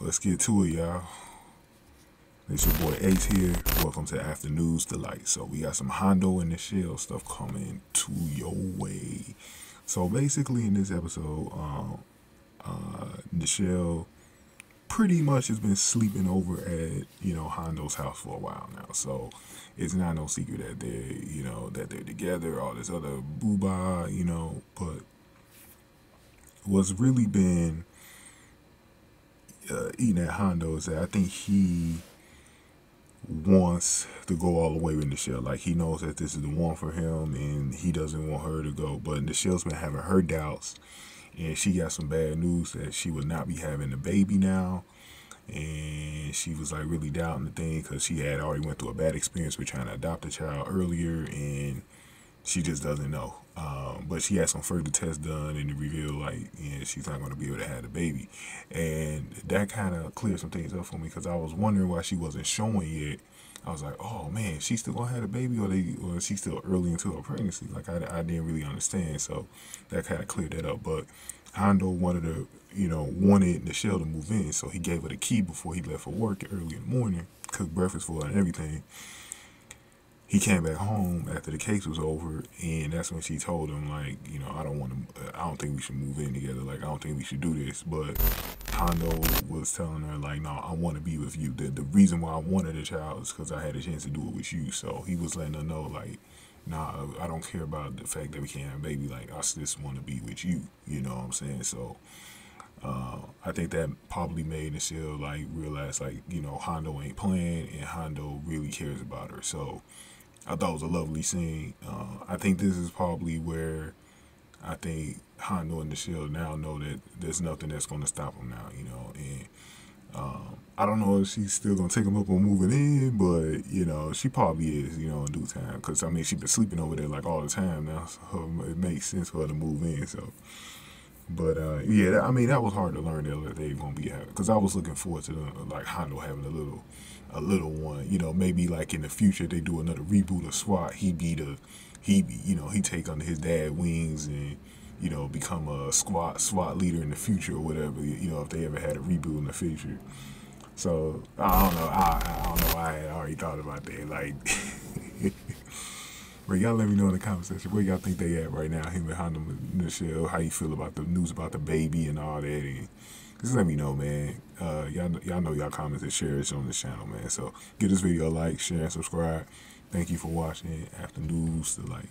let's get to it, y'all. It's your boy Ace here. Welcome to After News Delight. So we got some Hondo and Nichelle stuff coming to your way. So basically, in this episode, um, uh, Nichelle pretty much has been sleeping over at you know Hondo's house for a while now. So it's not no secret that they you know that they're together. All this other booba, you know, but what's really been uh, eating at Hondo is that I think he wants to go all the way with Nichelle. Like he knows that this is the one for him, and he doesn't want her to go. But Nichelle's been having her doubts, and she got some bad news that she would not be having a baby now. And she was like really doubting the thing because she had already went through a bad experience with trying to adopt a child earlier, and she just doesn't know. Um, but she had some further tests done and revealed like yeah, she's not going to be able to have the baby, and that kind of cleared some things up for me because I was wondering why she wasn't showing yet. I was like, oh man, she's still gonna have a baby, or they, or is she still early into her pregnancy? Like I, I didn't really understand, so that kind of cleared that up. But Hondo wanted to, you know, wanted Nichelle to move in, so he gave her the key before he left for work early in the morning, cooked breakfast for her and everything he came back home after the case was over, and that's when she told him like, you know, I don't want to, I don't think we should move in together. Like, I don't think we should do this. But Hondo was telling her like, no, I want to be with you. The the reason why I wanted a child is because I had a chance to do it with you. So he was letting her know like, nah, I don't care about the fact that we can't have a baby. Like, I just want to be with you. You know what I'm saying? So. Uh, I think that probably made Nichelle like realize like you know Hondo ain't playing and Hondo really cares about her. So I thought it was a lovely scene. Uh, I think this is probably where I think Hondo and Nichelle now know that there's nothing that's going to stop them now, you know. And um, I don't know if she's still going to take them up on moving in, but, you know, she probably is, you know, in due time. Because, I mean, she's been sleeping over there like all the time now, so it makes sense for her to move in, so. But uh, yeah, I mean that was hard to learn that they were gonna be having because I was looking forward to the, like Hondo having a little, a little one. You know, maybe like in the future they do another reboot of SWAT. He be the, he be you know he take under his dad wings and you know become a squad SWAT leader in the future or whatever. You know if they ever had a reboot in the future. So I don't know. I, I don't know. I had already thought about that. Like. But y'all let me know in the comment section where y'all think they at right now, him and and Nichelle, how you feel about the news about the baby and all that. And just let me know, man. Uh, y'all, y'all know y'all comments and share it on this channel, man. So give this video a like, share, and subscribe. Thank you for watching After News Delight.